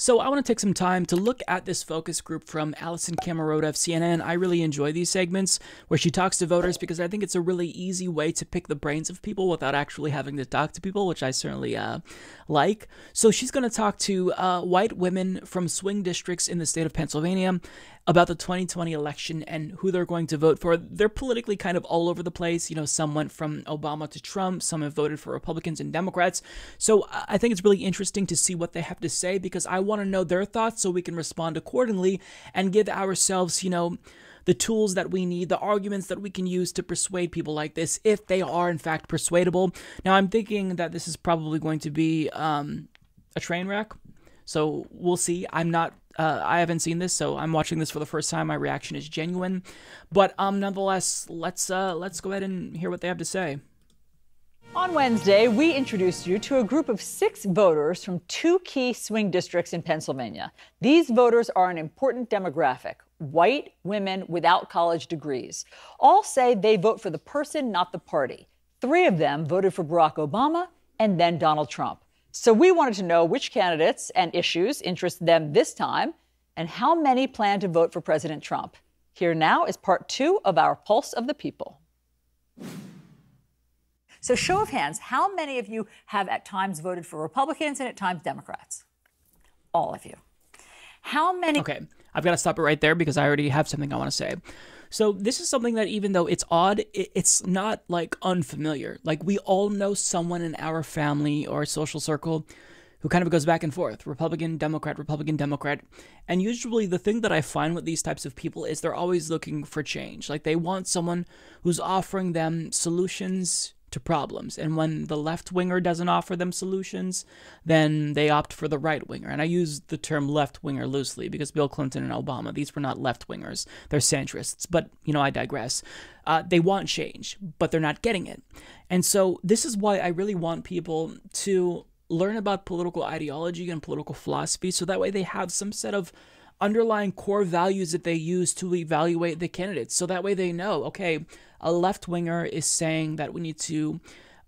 So I want to take some time to look at this focus group from Alisyn Camerota of CNN. I really enjoy these segments where she talks to voters because I think it's a really easy way to pick the brains of people without actually having to talk to people, which I certainly uh, like. So she's going to talk to uh, white women from swing districts in the state of Pennsylvania about the 2020 election and who they're going to vote for. They're politically kind of all over the place. You know, some went from Obama to Trump, some have voted for Republicans and Democrats. So I think it's really interesting to see what they have to say because I want to know their thoughts so we can respond accordingly and give ourselves, you know, the tools that we need, the arguments that we can use to persuade people like this if they are in fact persuadable. Now, I'm thinking that this is probably going to be um, a train wreck. So we'll see. I'm not uh, I haven't seen this, so I'm watching this for the first time. My reaction is genuine, but um, nonetheless, let's uh, let's go ahead and hear what they have to say. On Wednesday, we introduced you to a group of six voters from two key swing districts in Pennsylvania. These voters are an important demographic white women without college degrees. All say they vote for the person, not the party. Three of them voted for Barack Obama and then Donald Trump. So we wanted to know which candidates and issues interest them this time and how many plan to vote for President Trump. Here now is part two of our Pulse of the People. So, show of hands, how many of you have at times voted for Republicans and at times Democrats? All of you. How many? Okay, I've got to stop it right there because I already have something I want to say. So this is something that even though it's odd, it's not like unfamiliar. Like we all know someone in our family or social circle who kind of goes back and forth Republican, Democrat, Republican, Democrat. And usually the thing that I find with these types of people is they're always looking for change. Like they want someone who's offering them solutions to problems. And when the left winger doesn't offer them solutions, then they opt for the right winger. And I use the term left winger loosely because Bill Clinton and Obama, these were not left wingers, they're centrists. But, you know, I digress. Uh, they want change, but they're not getting it. And so this is why I really want people to learn about political ideology and political philosophy so that way they have some set of underlying core values that they use to evaluate the candidates. So that way they know, okay, a left winger is saying that we need to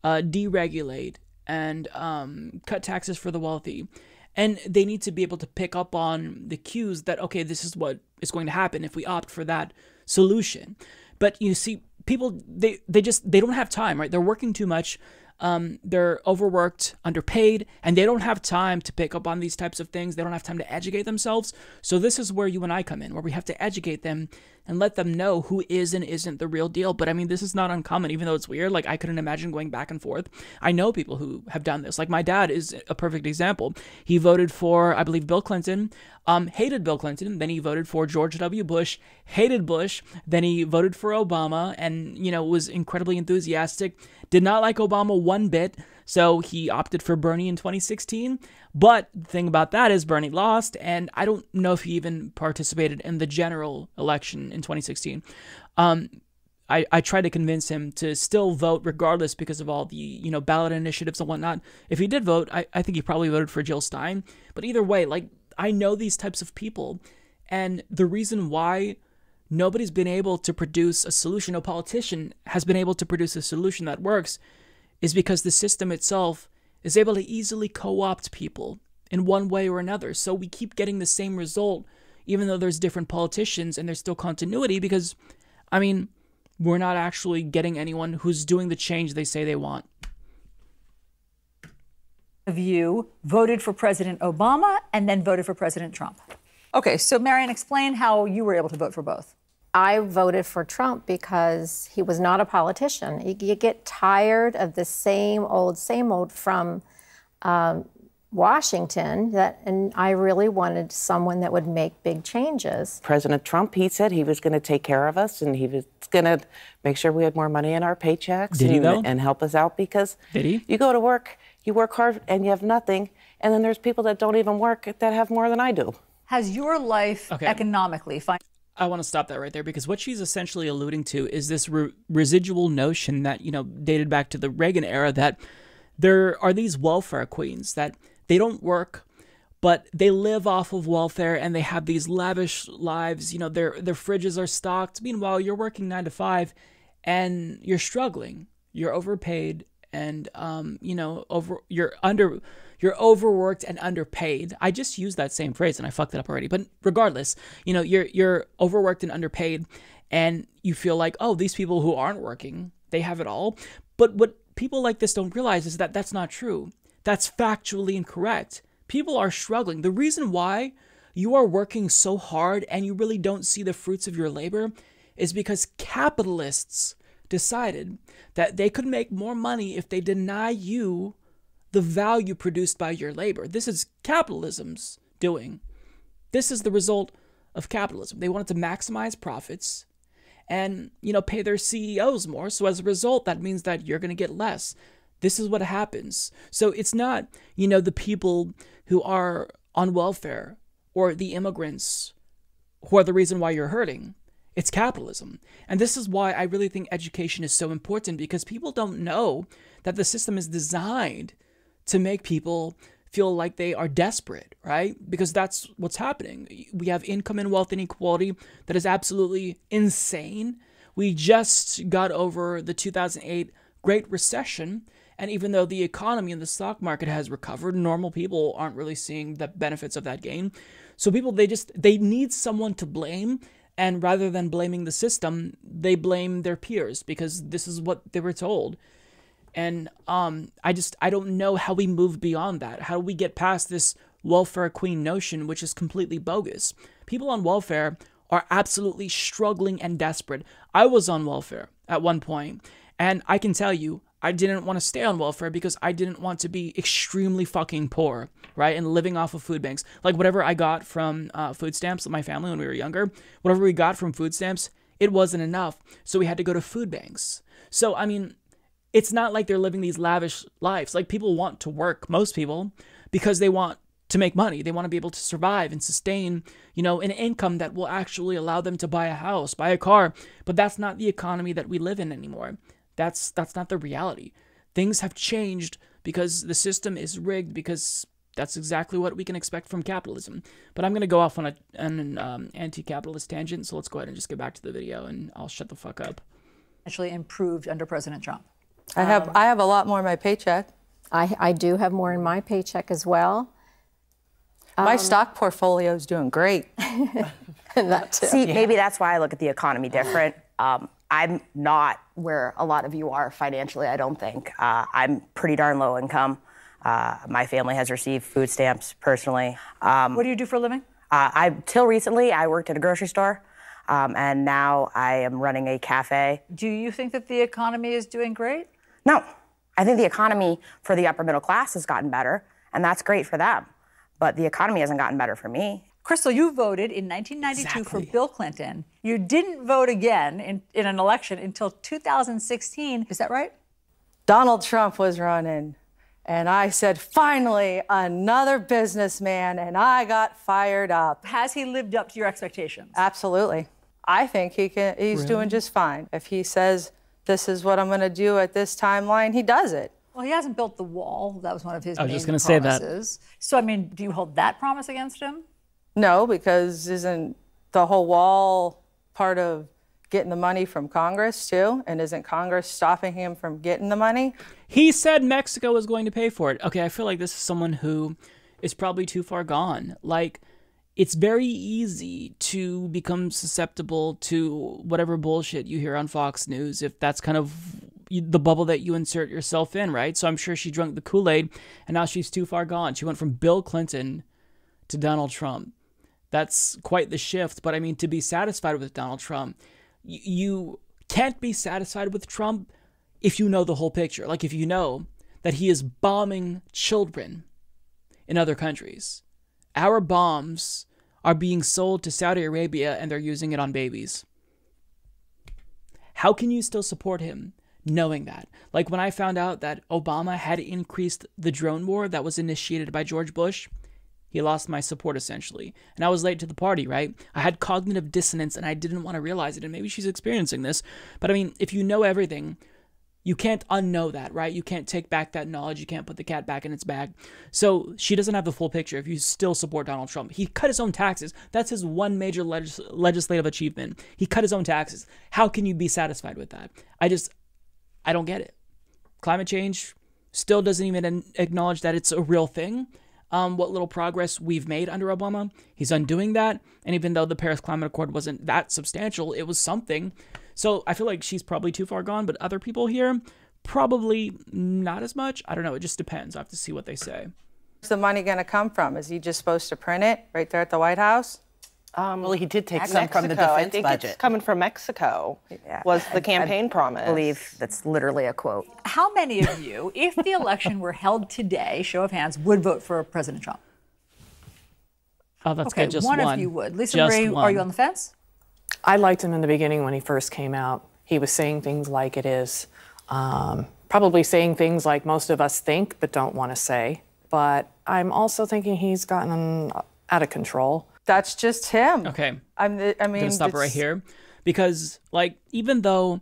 uh, deregulate and um, cut taxes for the wealthy. And they need to be able to pick up on the cues that, okay, this is what is going to happen if we opt for that solution. But you see, people, they, they just, they don't have time, right? They're working too much um, they're overworked, underpaid, and they don't have time to pick up on these types of things. They don't have time to educate themselves. So, this is where you and I come in, where we have to educate them and let them know who is and isn't the real deal. But I mean, this is not uncommon, even though it's weird. Like, I couldn't imagine going back and forth. I know people who have done this. Like, my dad is a perfect example. He voted for, I believe, Bill Clinton, um, hated Bill Clinton, then he voted for George W. Bush, hated Bush, then he voted for Obama, and, you know, was incredibly enthusiastic did not like Obama one bit, so he opted for Bernie in 2016. But the thing about that is Bernie lost, and I don't know if he even participated in the general election in 2016. Um, I, I tried to convince him to still vote regardless because of all the you know ballot initiatives and whatnot. If he did vote, I, I think he probably voted for Jill Stein. But either way, like I know these types of people, and the reason why nobody's been able to produce a solution, no politician has been able to produce a solution that works, is because the system itself is able to easily co opt people in one way or another. So we keep getting the same result, even though there's different politicians and there's still continuity, because, I mean, we're not actually getting anyone who's doing the change they say they want. Of you voted for President Obama and then voted for President Trump. Okay, so Marianne, explain how you were able to vote for both. I voted for Trump because he was not a politician. You, you get tired of the same old, same old from um, Washington, that, and I really wanted someone that would make big changes. President Trump, he said he was going to take care of us and he was going to make sure we had more money in our paychecks Did and, he, though? and help us out because Did he? you go to work, you work hard, and you have nothing. And then there's people that don't even work that have more than I do. Has your life Okay. economically, fin- I want to stop that right there because what she's essentially alluding to is this re- residual notion that, you know, dated back to the Reagan era that there are these welfare queens that they don't work but they live off of welfare and they have these lavish lives, you know, their their fridges are stocked. Meanwhile, you're working 9 to 5 and you're struggling. You're overpaid and um, you know, over you're under you're overworked and underpaid. I just used that same phrase and I fucked it up already. But regardless, you know, you're you're overworked and underpaid and you feel like, "Oh, these people who aren't working, they have it all." But what people like this don't realize is that that's not true. That's factually incorrect. People are struggling. The reason why you are working so hard and you really don't see the fruits of your labor is because capitalists decided that they could make more money if they deny you the value produced by your labor. This is capitalism's doing. This is the result of capitalism. They wanted to maximize profits and, you know, pay their CEOs more. So as a result, that means that you're going to get less. This is what happens. So it's not, you know, the people who are on welfare or the immigrants who are the reason why you're hurting. It's capitalism. And this is why I really think education is so important because people don't know that the system is designed to make people feel like they are desperate, right? Because that's what's happening. We have income and wealth inequality that is absolutely insane. We just got over the 2008 Great Recession. And even though the economy and the stock market has recovered, normal people aren't really seeing the benefits of that gain. So people, they just, they need someone to blame. And rather than blaming the system, they blame their peers because this is what they were told. And um, I just I don't know how we move beyond that. How do we get past this welfare queen notion, which is completely bogus? People on welfare are absolutely struggling and desperate. I was on welfare at one point, and I can tell you, I didn't want to stay on welfare because I didn't want to be extremely fucking poor, right? And living off of food banks. Like whatever I got from uh, food stamps, my family when we were younger, whatever we got from food stamps, it wasn't enough. So we had to go to food banks. So, I mean, it's not like they're living these lavish lives. Like people want to work, most people, because they want to make money. They want to be able to survive and sustain, you know, an income that will actually allow them to buy a house, buy a car. But that's not the economy that we live in anymore. That's that's not the reality. Things have changed because the system is rigged because that's exactly what we can expect from capitalism. But I'm going to go off on a, an um, anti-capitalist tangent, so let's go ahead and just get back to the video and I'll shut the fuck up. Actually improved under President Trump. I have um, I have a lot more in my paycheck. I, I do have more in my paycheck as well. My um, stock portfolio is doing great. that too. See, yeah. maybe that's why I look at the economy different. Um, I'm not where a lot of you are financially. I don't think uh, I'm pretty darn low income. Uh, my family has received food stamps personally. Um, what do you do for a living? Uh, I till recently I worked at a grocery store. Um, and now I am running a cafe. Do you think that the economy is doing great? No. I think the economy for the upper middle class has gotten better, and that's great for them. But the economy hasn't gotten better for me. Crystal, you voted in 1992 exactly. for Bill Clinton. You didn't vote again in, in an election until 2016. Is that right? Donald Trump was running. And I said, finally, another businessman, and I got fired up. Has he lived up to your expectations? Absolutely. I think he can, he's really? doing just fine. If he says, this is what I'm going to do at this timeline, he does it. Well, he hasn't built the wall. That was one of his I was just going to say that. So, I mean, do you hold that promise against him? No, because isn't the whole wall part of getting the money from Congress too? And isn't Congress stopping him from getting the money? He said Mexico was going to pay for it. Okay, I feel like this is someone who is probably too far gone. Like, it's very easy to become susceptible to whatever bullshit you hear on Fox News if that's kind of the bubble that you insert yourself in, right? So I'm sure she drank the Kool Aid and now she's too far gone. She went from Bill Clinton to Donald Trump. That's quite the shift. But I mean, to be satisfied with Donald Trump, you can't be satisfied with Trump if you know the whole picture. Like if you know that he is bombing children in other countries. Our bombs are being sold to Saudi Arabia and they're using it on babies. How can you still support him knowing that? Like when I found out that Obama had increased the drone war that was initiated by George Bush, he lost my support essentially. And I was late to the party, right? I had cognitive dissonance and I didn't want to realize it. And maybe she's experiencing this. But I mean, if you know everything, you can't unknow that, right? You can't take back that knowledge. You can't put the cat back in its bag. So she doesn't have the full picture if you still support Donald Trump. He cut his own taxes. That's his one major legis- legislative achievement. He cut his own taxes. How can you be satisfied with that? I just, I don't get it. climate change still doesn't even acknowledge that it's a real thing. Um, what little progress we've made under Obama, he's undoing that. And even though the Paris Climate Accord wasn't that substantial, it was something. So I feel like she's probably too far gone, but other people here, probably not as much. I don't know. It just depends. I have to see what they say. Where's the money going to come from? Is he just supposed to print it right there at the White House? Um, well, he did take some Mexico. from the defense I think budget. it's coming from Mexico. Yeah. Was the campaign promise? I believe that's literally a quote. How many of you, if the election were held today, show of hands, would vote for President Trump? Oh, that's Okay, good. Just one, one. of you would. Lisa Just Marie, are you on the fence? I liked him in the beginning when he first came out. He was saying things like it is, um, probably saying things like most of us think but don't want to say. But I'm also thinking he's gotten out of control. That's just him. Okay. I'm, the- I I'm mean, gonna stop right here because, like, even though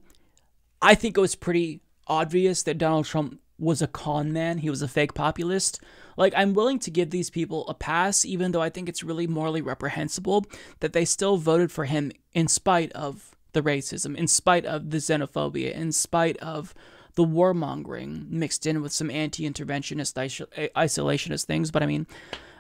I think it was pretty obvious that Donald Trump was a con man, he was a fake populist. Like, I'm willing to give these people a pass, even though I think it's really morally reprehensible that they still voted for him in spite of the racism, in spite of the xenophobia, in spite of the warmongering mixed in with some anti-interventionist, isolationist things. But I mean,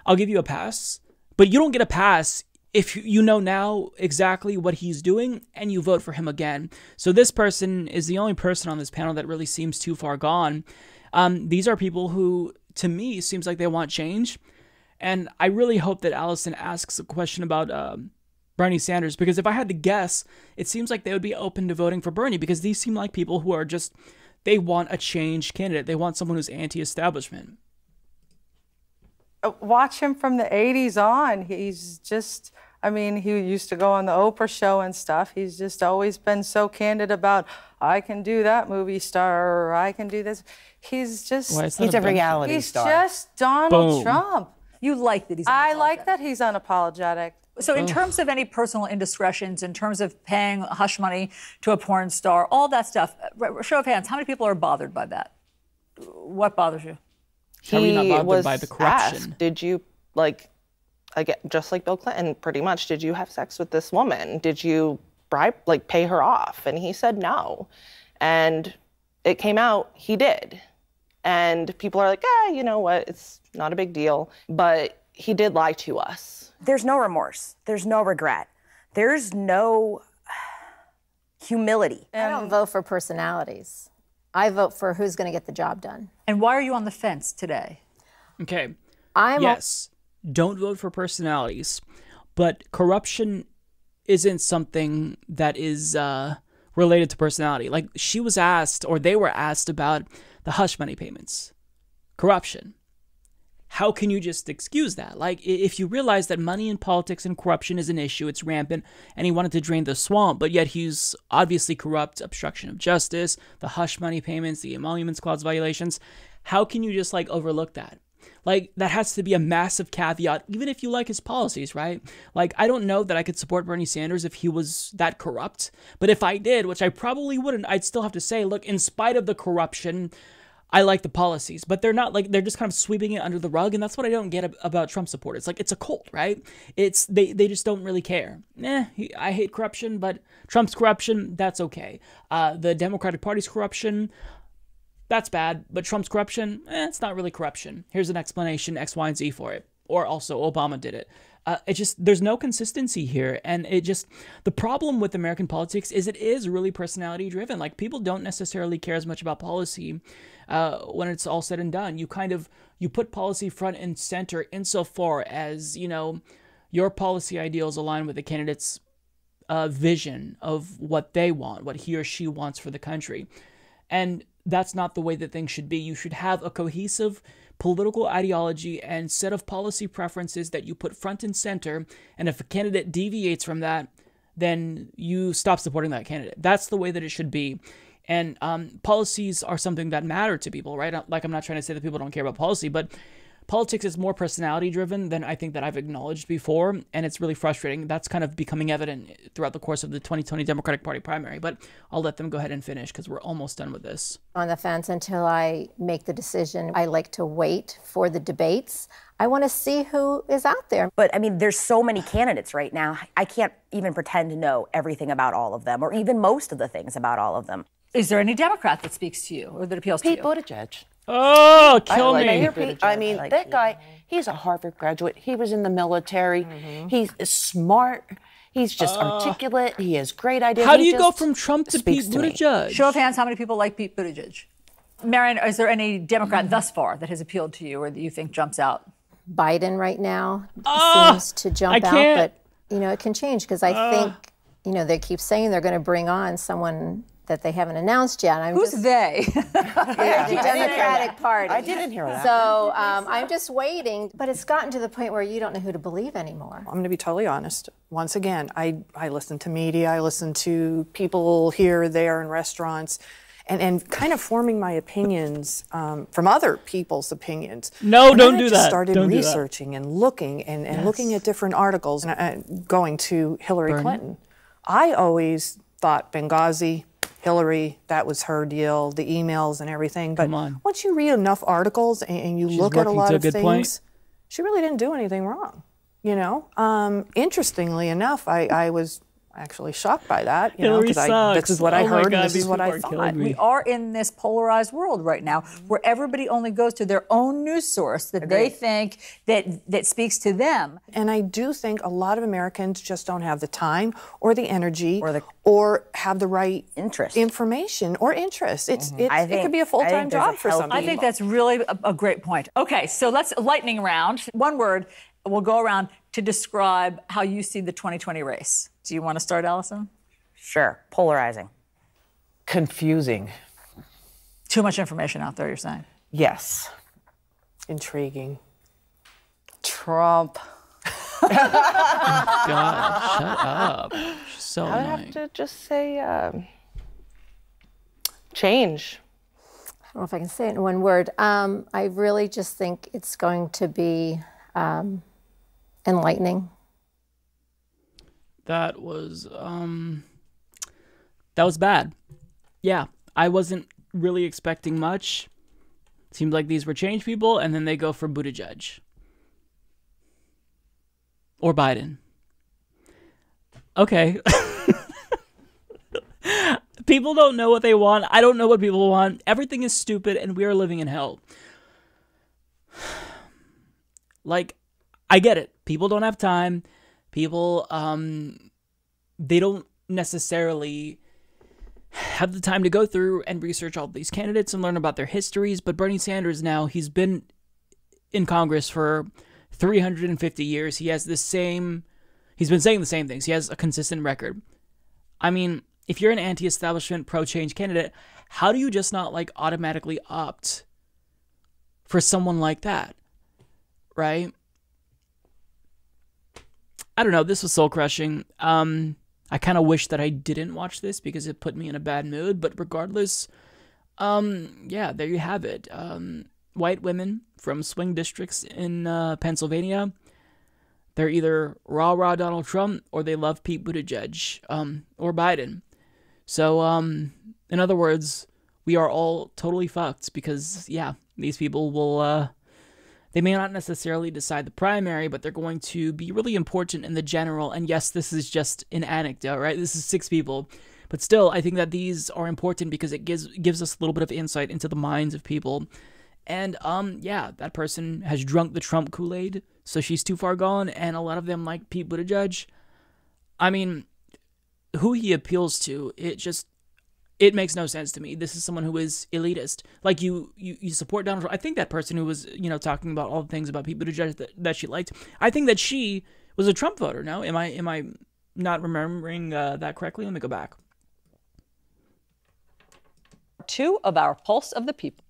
I'll give you a pass, but you don't get a pass if you- you know now exactly what he's doing and you vote for him again. So this person is the only person on this panel that really seems too far gone. Um, these are people who, to me, seems like they want change, and I really hope that Alisyn asks a question about um, Bernie Sanders because if I had to guess, it seems like they would be open to voting for Bernie because these seem like people who are just they want a change candidate. They want someone who's anti-establishment. uh, watch him from the 80s on. He's just, I mean, he used to go on the Oprah show and stuff. He's just always been so candid about, I can do that movie star, or I can do this. He's just, Why is that He's a bench- reality he's star. just Donald Boom. Trump. You like that he's. I like that he's unapologetic. So, in terms of any personal indiscretions, in terms of paying hush money to a porn star, all that stuff, uh, show of hands, how many people are bothered by that? What bothers you? How are you not bothered was by the corruption? asked, did you like, again, just like Bill Clinton, pretty much, did you have sex with this woman? Did you bribe, like, pay her off? And he said no. And it came out he did. And people are like, ah, you know what? It's not a big deal. But he did lie to us. There's no remorse. There's no regret. There's no humility. I don't vote for personalities. I vote for who's going to get the job done. And why are you on the fence today? Okay. I'm yes, don't vote for personalities, but corruption isn't something that is uh, related to personality. Like she was asked, or they were asked about the hush money payments, corruption. How can you just excuse that? Like, if you realize that money in politics and corruption is an issue, it's rampant, and he wanted to drain the swamp, but yet he's obviously corrupt, obstruction of justice, the hush money payments, the emoluments clause violations, how can you just like overlook that? Like, that has to be a massive caveat, even if you like his policies, right? Like, I don't know that I could support Bernie Sanders if he was that corrupt, but if I did, which I probably wouldn't, I'd still have to say, look, in spite of the corruption, I like the policies, but they're not like they're just kind of sweeping it under the rug, and that's what I don't get ab- about Trump supporters. It's like it's a cult, right? It's they they just don't really care. Eh, I hate corruption, but Trump's corruption, that's okay. Uh, the Democratic Party's corruption, that's bad, but Trump's corruption, eh, it's not really corruption. Here's an explanation X, Y, and Z for it. Or also Obama did it. Uh, it just there's no consistency here, and it just the problem with American politics is it is really personality driven. Like people don't necessarily care as much about policy uh, when it's all said and done. You kind of you put policy front and center insofar as you know your policy ideals align with the candidate's uh, vision of what they want, what he or she wants for the country. And that's not the way that things should be. You should have a cohesive political ideology and set of policy preferences that you put front and center. And if a candidate deviates from that, then you stop supporting that candidate. That's the way that it should be. And um, policies are something that matter to people, right? Like, I'm not trying to say that people don't care about policy, but politics is more personality driven than I think that I've acknowledged before, and it's really frustrating. That's kind of becoming evident throughout the course of the 2020 Democratic Party primary. But I'll let them go ahead and finish because we're almost done with this. on the fence until I make the decision. I like to wait for the debates. I want to see who is out there. But I mean, there's so many candidates right now. I can't even pretend to know everything about all of them or even most of the things about all of them. Is there any Democrat that speaks to you or that appeals Pete to you? Pete Buttigieg. Oh, kill I, like me. Mayor Pete- I mean, that guy, he's a Harvard graduate. He was in the military. Mm-hmm. He's smart. He's just articulate. He has great ideas. How do you go from Trump to Pete to me. Buttigieg? Show of hands, how many people like Pete Buttigieg? Marion, is there any Democrat thus far that has appealed to you or that you think jumps out? Biden right now Ah, seems to jump I out, can't. But you know it can change because I think you know they keep saying they're going to bring on someone that they haven't announced yet. I'm Who's just, they? the Democratic Party. I didn't hear that. So um, I'm just waiting, but it's gotten to the point where you don't know who to believe anymore. I'm going to be totally honest. Once again, I, I listen to media, I listen to people here there in restaurants, and, and kind of forming my opinions um, from other people's opinions. No, And don't I do just that. started Don't do that. researching and looking and, and looking at different articles and uh, going to Hillary Clinton. I always thought Benghazi, Hillary, that was her deal, the emails and everything. But on. once you read enough articles and, and you She's look at a lot a of good things, point. she really didn't do anything wrong. You know, um, interestingly enough, I, I was actually shocked by that. You know, Hillary 'cause I, sucks. this is what I Oh my heard, God, and this is what I people are killing thought. we are in this polarized world right now where everybody only goes to their own news source that they think that that speaks to them. And I do think a lot of Americans just don't have the time or the energy Or the- or have the right Interest. information or interest. It's, mm-hmm. it's I it could be a full time think there's a job for some people. I think that's really a, a great point. Okay, so let's lightning round. One word. We'll go around to describe how you see the 2020 race. Do you want to start, Allison? Sure. Polarizing. Confusing. Too much information out there. You're saying. Yes. intriguing. Trump. God, shut up. She's so I would annoying. have to just say um, change. I don't know if I can say it in one word. Um, I really just think it's going to be um, enlightening. That was um that was bad. Yeah, I wasn't really expecting much. Seemed like these were change people, and then they go for Buttigieg or Biden. Okay. people don't know what they want. I don't know what people want. Everything is stupid, and we are living in hell. Like, I get it. People don't have time. People, um, they don't necessarily have the time to go through and research all these candidates and learn about their histories. But Bernie Sanders now, he's been in Congress for 350 years. He has the same, he's been saying the same things. He has a consistent record. I mean, if you're an anti establishment, pro change candidate, how do you just not like automatically opt for someone like that? Right? I don't know. This was soul crushing. Um, I kind of wish that I didn't watch this because it put me in a bad mood. But regardless, um, yeah, there you have it. Um, white women from swing districts in uh, Pennsylvania. They're either rah rah Donald Trump or they love Pete Buttigieg um, or Biden. So, um, in other words, we are all totally fucked because, yeah, these people will. Uh, they may not necessarily decide the primary, but they're going to be really important in the general. And yes, this is just an anecdote, right? This is six people. But still, I think that these are important because it gives gives us a little bit of insight into the minds of people. And um, yeah, that person has drunk the Trump Kool Aid, so she's too far gone. And a lot of them like Pete Buttigieg. I mean, who he appeals to, it just it makes no sense to me. This is someone who is elitist. Like you, you, you support Donald Trump. I think that person who was, you know, talking about all the things about Pete Buttigieg that, that she liked. I think that she was a Trump voter. No, am I, am I not remembering uh, that correctly? Let me go back. Two of our pulse of the people.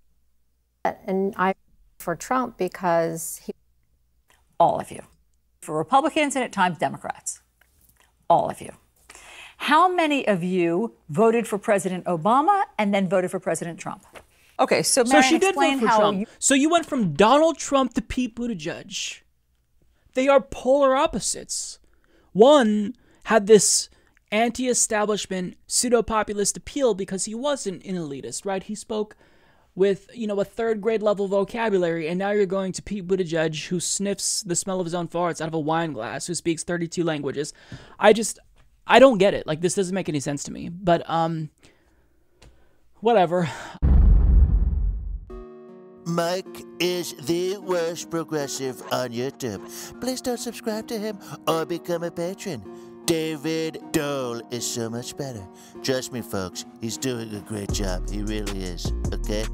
And I for Trump because he All of you. For Republicans and at times Democrats. All of you. How many of you voted for President Obama and then voted for President Trump? Okay, so, So she did vote for Trump. you So you went from Donald Trump to Pete Buttigieg. They are polar opposites. One had this anti-establishment pseudo-populist appeal because he wasn't an elitist, right? He spoke with, you know, a third grade level vocabulary, and now you're going to Pete Buttigieg, who sniffs the smell of his own farts out of a wine glass, who speaks 32 languages. I just, I don't get it. Like, this doesn't make any sense to me. But, um, Whatever. Mike is the worst progressive on YouTube. Please don't subscribe to him or become a patron. David Doel is so much better. Trust me, folks, he's doing a great job. He really is, okay?